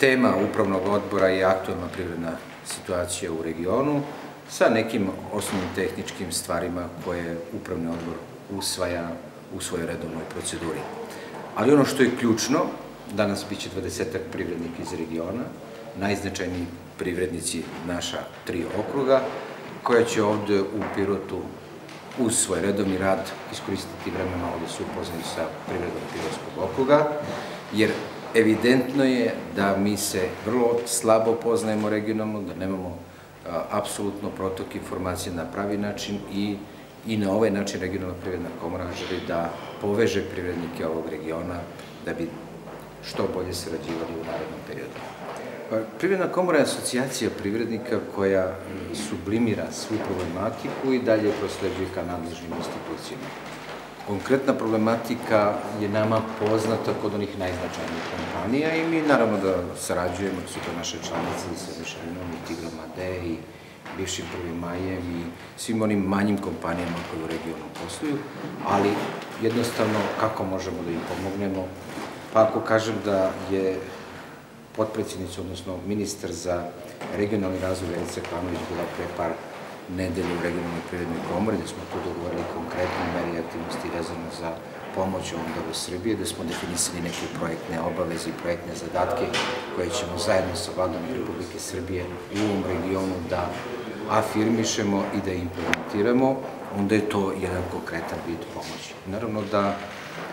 tema upravnog odbora je aktualna privredna situacija u regionu sa nekim osnovnim tehničkim stvarima koje upravni odbor usvaja u svojoj redovnoj proceduri. Ali ono što je ključno, danas biće 20 privrednika iz regiona, najznačajniji privrednici naša tri okruga, koja će ovde u Pirotu uz svoj redovni rad iskoristiti vreme malo da se upoznaju sa privredom Pirotskog okruga, jer evidentno je da mi se vrlo slabo poznajemo regionalno, da nemamo apsolutno protok informacije na pravi način i i na ovaj način regionalna privredna komora želi da poveže privrednike ovog regiona da bi što bolje sarađivali u narednom periodu. Pa, privredna komora je asocijacija privrednika koja sublimira svu problematiku i dalje prosleđuje ka nadležnim institucijama. Konkretna problematika je nama poznata kod onih najznačajnijih kompanija i mi naravno da sarađujemo, su to naše članice sa Mišelinom i Tigrom Ade i bivšim prvim majem i svim onim manjim kompanijama koje u regionu posluju, ali jednostavno kako možemo da im pomognemo? Pa ako kažem da je potpredsjednica, odnosno ministar za regionalni razvoj Verica Klanović bila pre par nedelje u regionalnoj privrednoj komori, da smo tu dogovorili vezano za pomoć ovom delu Srbije, da smo definisali neke projektne obaveze i projektne zadatke koje ćemo zajedno sa vladom Republike Srbije u ovom regionu da afirmišemo i da implementiramo, onda je to jedan konkretan vid pomoći. Naravno da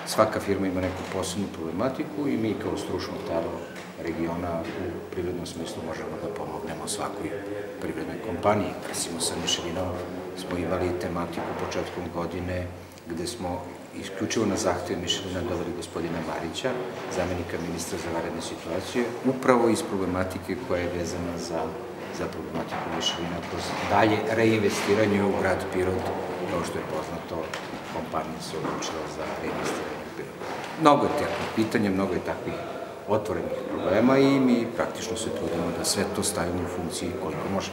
svaka firma ima neku posebnu problematiku i mi kao stručno telo regiona u privrednom smislu možemo da pomognemo svakoj privrednoj kompaniji. Recimo sa Mišelinom smo imali tematiku početkom godine gde smo isključivo na zahtjev Mišelina doveli gospodina Marića, zamenika ministra za varedne situacije, upravo iz problematike koja je vezana za, za problematiku Mišelina kroz dalje reinvestiranje u grad Pirot, kao što je poznato, kompanija se odlučila za reinvestiranje u Pirot. Mnogo je takvih pitanja, mnogo je takvih otvorenih problema i mi praktično se trudimo da sve to stavimo u funkciji koliko može.